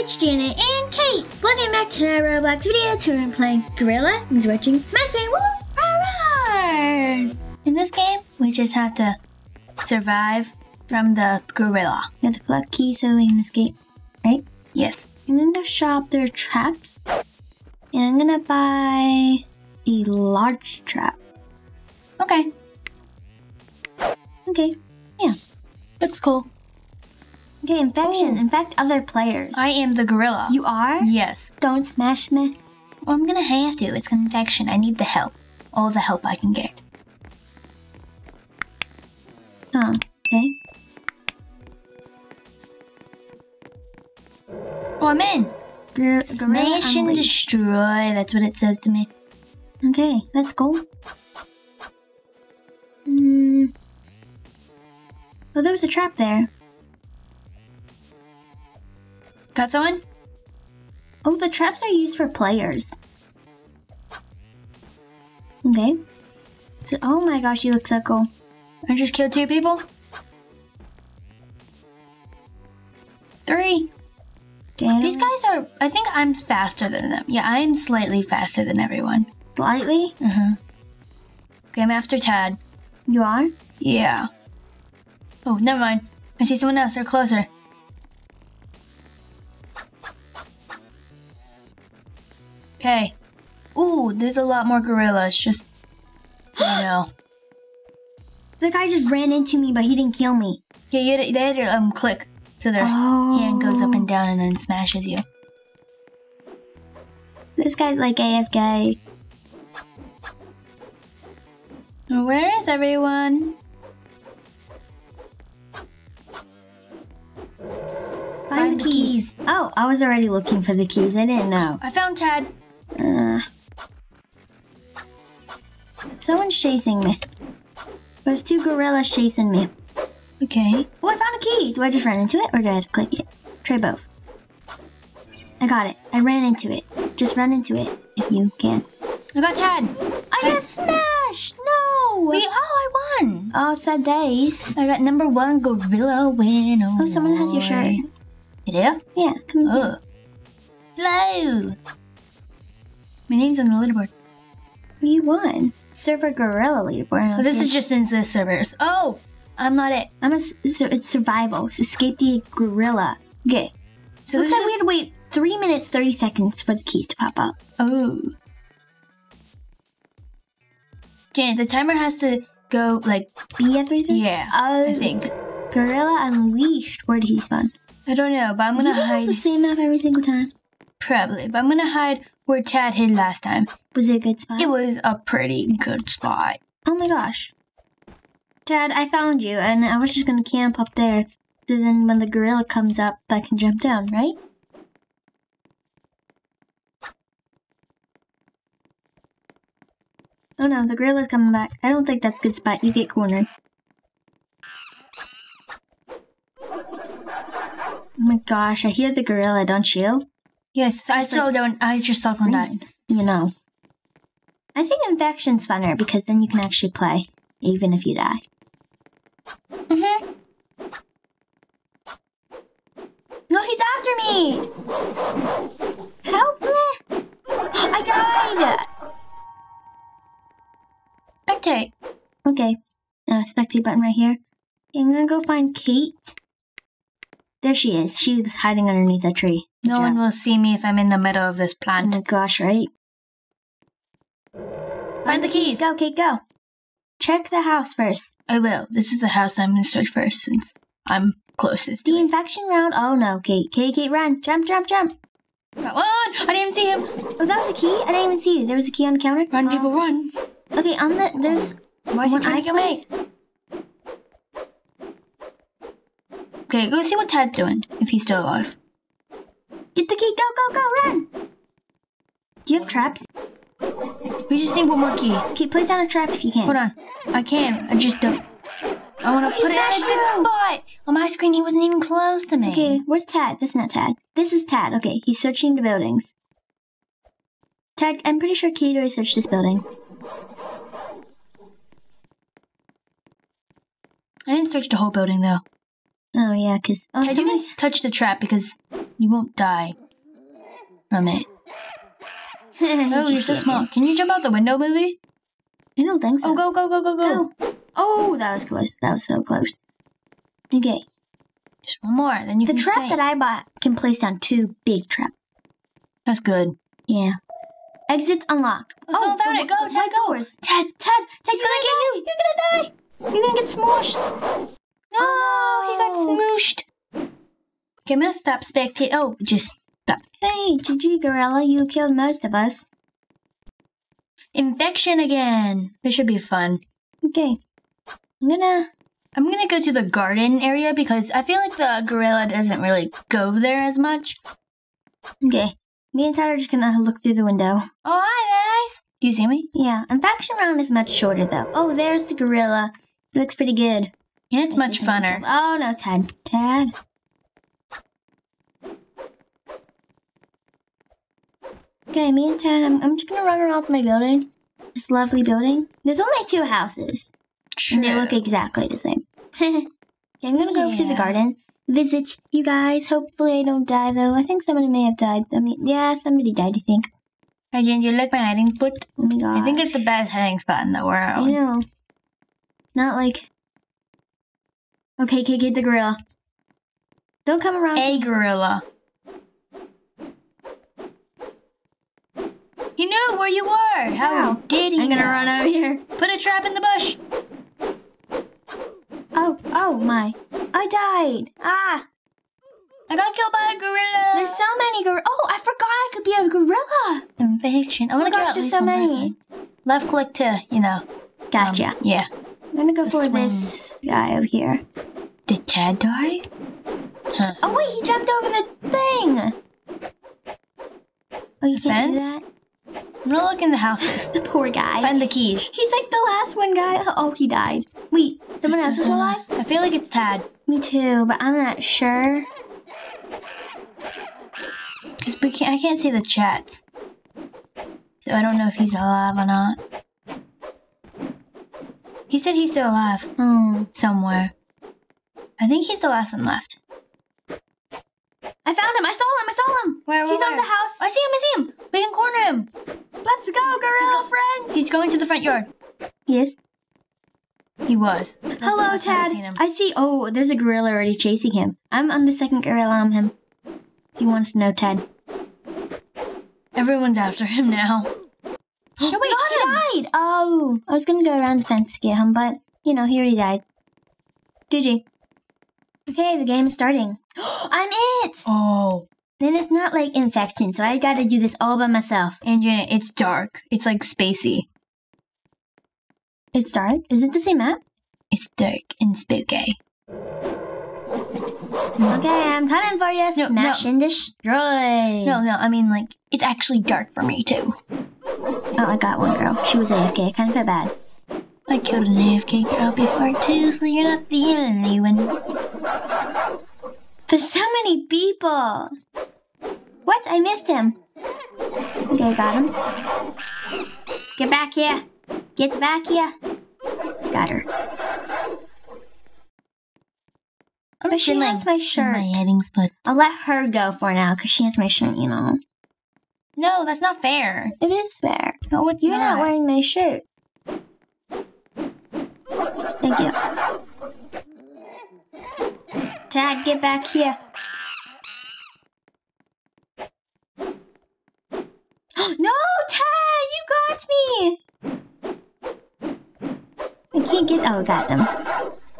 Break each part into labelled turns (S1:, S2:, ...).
S1: it's Janet and Kate. Welcome back to another Roblox video. Today we're playing Gorilla is watching Mesme. Woo! In this game, we just have to survive from the gorilla. You have to collect keys so we can escape, right? Yes. I'm gonna shop their traps. And I'm gonna buy a large trap. Okay. Okay. Yeah. Looks cool. Okay, infection.
S2: Oh.
S1: Infect other players.
S2: I am the gorilla.
S1: you are?
S2: Yes.
S1: Don't smash me.
S2: Well, I'm gonna have to. It's an infection. I need the help. All the help I can get.
S1: Oh, okay.
S2: Oh, I'm in.
S1: Gor- gorilla
S2: Smash and destroy. That's what it says to me.
S1: Okay, let's go. Hmm. Oh, there was a trap there.
S2: Got someone?
S1: Oh, the traps are used for players. Okay. So, oh my gosh, you look so cool.
S2: I just killed two people. Three.
S1: Okay,
S2: These guys are. I think I'm faster than them. Yeah, I am slightly faster than everyone.
S1: slightly.
S2: Huh. Okay, I'm after Tad.
S1: You are.
S2: Yeah. Oh, never mind. I see someone else. They're closer. Okay. Ooh, there's a lot more gorillas. Just so you know.
S1: The guy just ran into me, but he didn't kill me.
S2: Yeah, you had, they had to um click so their
S1: Oh.
S2: hand goes up and down and then smashes you.
S1: This guy's like AFK.
S2: Where is everyone?
S1: Find, the keys. Oh, I was already looking for the keys. I didn't know.
S2: I found Tad.
S1: Uh, someone's chasing me. There's two gorillas chasing me.
S2: Okay.
S1: Oh, I found a key. Do I just run into it or do I have to click it? Try both. I got it. I ran into it. Just run into it if you can.
S2: I got Tad.
S1: I got smashed. No.
S2: We oh I won.
S1: Oh, sad days.
S2: I got number one gorilla win.
S1: Oh, someone has your shirt.
S2: You do?
S1: Yeah, come here.
S2: Oh. Hello. My name's on the leaderboard.
S1: We won. Server Gorilla leaderboard.
S2: Oh, this is just in the servers. Oh, I'm not it.
S1: I'm a. So it's survival. It's escape the gorilla. Okay.
S2: So
S1: Looks like we had to wait three minutes thirty seconds for the keys to pop up.
S2: Oh. Janet, the timer has to go like
S1: Be everything.
S2: yeah.
S1: Oh,
S2: I think.
S1: Gorilla Unleashed. Where did he spawn?
S2: I don't know, but I'm gonna hide
S1: It's the same map every single time.
S2: Probably. But I'm gonna hide where Tad hid last time.
S1: Was it a good spot?
S2: It was a pretty good spot.
S1: Oh my gosh. Tad, I found you, and I was just gonna camp up there. So then when the gorilla comes up, I can jump down, right? Oh no, the gorilla's coming back. I don't think that's a good spot. You get cornered. Oh my gosh, I hear the gorilla, don't you?
S2: Yes, I still
S1: like
S2: don't. I just die.
S1: You know. I think infection's funner because then you can actually play, even if you die.
S2: Mm-hmm. No, he's after me.
S1: Help me!
S2: I died. Spectate.
S1: Okay. Uh, spectate button right here. Okay, I'm gonna go find Kate. There she is. She was hiding underneath a tree.
S2: No
S1: job.
S2: one will see me if I'm in the middle of this
S1: Oh
S2: plant.
S1: my gosh, right?
S2: Find the keys.
S1: Go, Kate, go. Check the house first.
S2: I will. This is the house I'm gonna search first since I'm closest.
S1: The
S2: To
S1: infection round. Oh no, Kate. Kate, Kate, run. Jump, jump, jump.
S2: Got one. I didn't even see him.
S1: Oh, that was a key? I didn't even see. There was a key on the counter.
S2: Run,
S1: Oh.
S2: people, run.
S1: Okay, on the. There's.
S2: Why is he trying to get away? Okay, go see what Ted's doing. If he's still alive.
S1: Get the key. Go, go, go, run. Do you have traps?
S2: We just need one more key.
S1: Okay, place down a trap if you can.
S2: Hold on. I can. I just don't. I want to put it in a good spot. On my screen, he wasn't even close to me.
S1: Okay, where's Tad? That's not Tad. This is Tad. Okay, he's searching the buildings. Tad, I'm pretty sure already searched this building.
S2: I didn't search the whole building though.
S1: Oh yeah, cause oh,
S2: Ted, you can touch the trap because You won't die from it. Oh, you're so small. Can you jump out the window, maybe?
S1: I don't think so.
S2: Oh, go, go, go, go, go.
S1: Go. Oh, that was close. That was so close. Okay.
S2: Just one more, then you
S1: The
S2: can
S1: trap
S2: stay.
S1: that I bought can place down two big traps.
S2: That's good.
S1: Yeah. Exits unlocked.
S2: Oh, someone oh, found
S1: the-
S2: it. Go, Ted, go.
S1: doors. Ted, Ted, Ted's you're gonna get you. You're gonna die. You're gonna get smushed.
S2: No, he got
S1: Oh.
S2: smooshed. Okay, I'm gonna stop spectate. Oh, just stop.
S1: Hey, GG Gorilla, you killed most of us.
S2: Infection again. This should be fun.
S1: Okay. I'm gonna.
S2: I'm gonna go to the garden area because I feel like the gorilla doesn't really go there as much.
S1: Okay. Me and Ted are just gonna look through the window.
S2: Oh, hi guys. Do you see me?
S1: Yeah, infection round is much shorter though. Oh, there's the gorilla. He looks pretty good.
S2: Yeah, it's
S1: I
S2: much funner.
S1: Oh no, Ted. Ted. Okay, me and Ted, I'm, I'm just gonna run around my building. This lovely building. There's only two houses, and they look exactly the same. okay, I'm gonna go through the garden, visit you guys. Hopefully, I don't die though. I think somebody may have died. I mean, yeah, somebody died. I think.
S2: Hi, Jen. Do you like my hiding spot?
S1: Oh my god.
S2: I think it's the best hiding spot in the world.
S1: I know. It's not like. Okay, okay, get the gorilla. Don't come around.
S2: A gorilla. He knew where you were. How
S1: Wow.
S2: did he?
S1: I'm gonna
S2: know?
S1: run over here.
S2: Put a trap in the bush.
S1: Oh, oh my. I died. Ah,
S2: I got killed by a gorilla.
S1: there's so many gorillas. Oh, I forgot I could be a gorilla.
S2: Invasion. I
S1: Oh my gosh, there's so many.
S2: Left click to, you know. um,
S1: Gotcha.
S2: yeah.
S1: I'm gonna go
S2: the
S1: for
S2: swing.
S1: this guy over here.
S2: Did Ted die? Huh.
S1: Oh wait, he jumped over the thing. Oh, you can't
S2: Fence?
S1: do that.
S2: I'm gonna look in the houses.
S1: The poor guy.
S2: Find the keys.
S1: He's like the last one guy. Oh, he died. Wait, someone else is alive?
S2: I feel like it's Tad.
S1: Me too, but I'm not sure.
S2: Because we can't, I can't see the chats. So I don't know if he's alive or not. He said he's still alive
S1: Hmm.
S2: somewhere. I think he's the last one left.
S1: I found him. I saw him. I saw him.
S2: Where,
S1: He's on the house.
S2: I see him, I see him. We can corner him.
S1: Let's go, gorilla friends.
S2: He's going to the front yard.
S1: Yes.
S2: He was. That's
S1: Hello,
S2: last time I've
S1: Tad. I see. Oh, there's a gorilla already chasing him. I'm on the second gorilla on him. He wants to know Ted.
S2: Everyone's after him now.
S1: No, wait, he died. Oh, I was gonna go around the fence to get him, but you know, he already died. GG. Okay, the game is starting. I'm it.
S2: Oh.
S1: Then it's not like infection, so I gotta do this all by myself.
S2: And Janet, it's dark. It's like spacey.
S1: It's dark. Is it the same map?
S2: It's dark and spooky.
S1: Okay, I'm coming for you.
S2: No,
S1: Smash and destroy.
S2: No, no, I mean like it's actually dark for me too.
S1: Oh, I got one girl. She was AFK. Kind of felt bad.
S2: I killed an AFK girl before too, so you're not the only one.
S1: There's so many people. What? I missed him. Okay, got him. Get back here. Get back here. Got her.
S2: I'm
S1: But she
S2: feeling
S1: has my shirt.
S2: My hiding spot.
S1: I'll let her go for now because she has my shirt, you know.
S2: No, that's not fair.
S1: It is fair.
S2: No, it's
S1: You're not
S2: not.
S1: wearing my shirt. Thank you. Tad, get back here. no, Tad, you got me. I can't get. Oh, got them.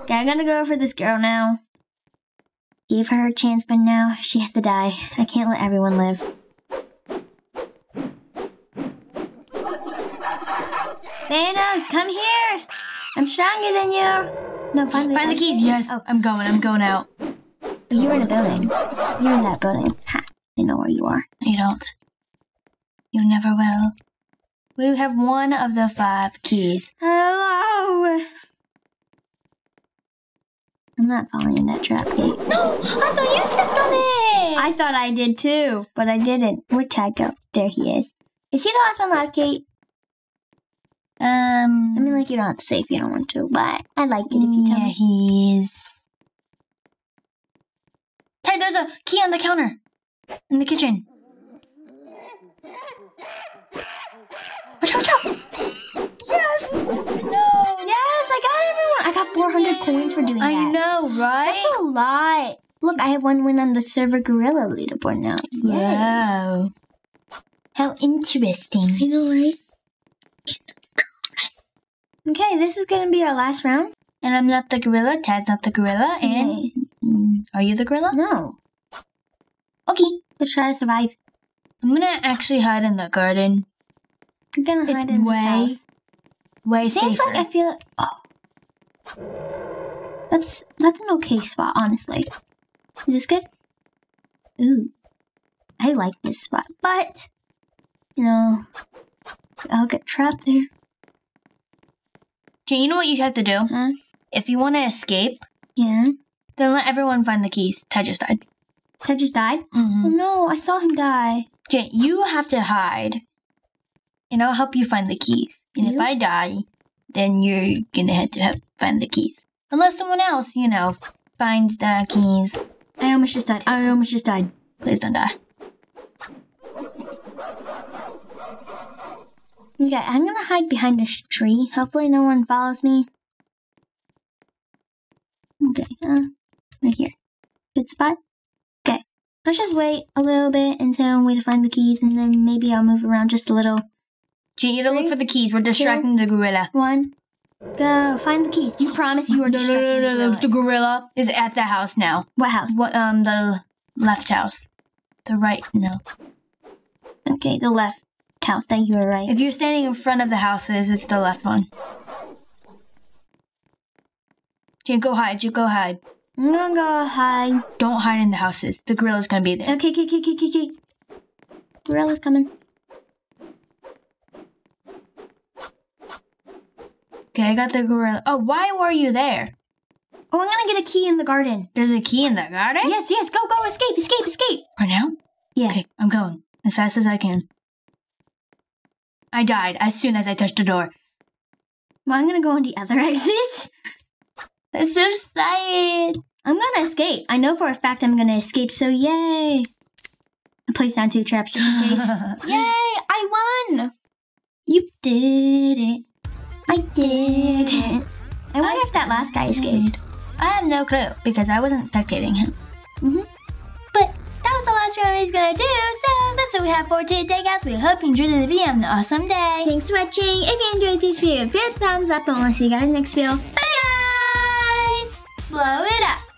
S1: Okay, I'm gonna go for this girl now. Gave her a chance, but now she has to die. I can't let everyone live. Thanos, come here! I'm stronger than you! No, find the,
S2: Find the keys. Yes,
S1: Oh,
S2: I'm going. I'm going out.
S1: you're in a building. You're in that building. Ha! I know where you are.
S2: You don't. You never will. We have one of the five keys.
S1: Hello! I'm not falling in that trap Kate.
S2: No, I thought you stepped on it.
S1: I thought I did too, but I didn't. Where'd Tad go? There he is. Is he the last one left, Kate?
S2: um.
S1: I mean, like, you don't have to say if you don't want to, but I'd like it if you tell
S2: yeah,
S1: me.
S2: he is. Ted, there's a key on the counter. In the kitchen. Watch out, watch out!
S1: Yes! No! Yes, I got everyone! I got 400 coins for doing
S2: I
S1: that.
S2: I know, right?
S1: That's a lot. Look, I have one win on the server gorilla leaderboard now. Yay.
S2: Wow. How interesting.
S1: I know, right? Okay, this is gonna be our last round.
S2: And I'm not the gorilla, Tad's not the gorilla, and
S1: Okay.
S2: Are you the gorilla?
S1: No. Okay, let's try to survive.
S2: I'm gonna actually hide in the garden.
S1: I'm gonna
S2: It's
S1: hide in
S2: way. Way
S1: Seems
S2: safer.
S1: like I feel. Oh, that's that's an okay spot, honestly. Is this good? Ooh, I like this spot, but you know, I'll get trapped there.
S2: Jay, you know what you have to do?
S1: Huh?
S2: If you want to escape,
S1: Yeah.
S2: then let everyone find the keys. Tad just died.
S1: Ted just died. Oh
S2: Mm-hmm.
S1: no, I saw him die.
S2: Jay, you have to hide, and I'll help you find the keys. And if I die, then you're gonna have to have find the keys. Unless someone else, you know, finds the keys.
S1: I almost just died. I almost just died.
S2: Please don't die.
S1: Okay, I'm gonna hide behind this tree. Hopefully, no one follows me. Okay, uh, right here. Good spot. Okay, let's just wait a little bit until we find the keys, and then maybe I'll move around just a little.
S2: You gotta look for the keys. We're distracting the gorilla.
S1: One, go. Find the keys. You promise you are
S2: No, no,
S1: distracting
S2: no,
S1: the
S2: no, no.
S1: gorillas.
S2: The gorilla is at the house now.
S1: What house?
S2: What? Um, the left house. The right? No.
S1: Okay, the left house. That you were right.
S2: If you're standing in front of the houses, it's the left one. Jay, go hide. Jay, go hide.
S1: I'm gonna go hide.
S2: Don't hide in the houses. The gorilla's gonna be there.
S1: Okay, okay, okay, okay, okay. Gorilla's coming.
S2: Okay, I got the gorilla. Oh, why were you there?
S1: Oh, I'm gonna get a key in the garden.
S2: There's a key in the garden?
S1: Yes, yes. Go, go. Escape, escape, escape.
S2: Right now?
S1: Yes.
S2: Okay, I'm going as fast as I can. I died as soon as I touched the door.
S1: Well, I'm gonna go on the other exit. That's so sad. I'm gonna escape. I know for a fact I'm gonna escape, so yay. I placed down two traps just in case. yay! I won!
S2: you did it.
S1: I did. I wonder if that last guy escaped.
S2: I have no clue because I wasn't spectating him.
S1: Mm-hmm.
S2: But that was the last round he's gonna do, so that's what we have for today, guys. We hope you enjoyed the video. Have an awesome day.
S1: Thanks for watching. If you enjoyed this video, give it a thumbs up and we'll see you guys next video. Bye guys!
S2: Blow it up.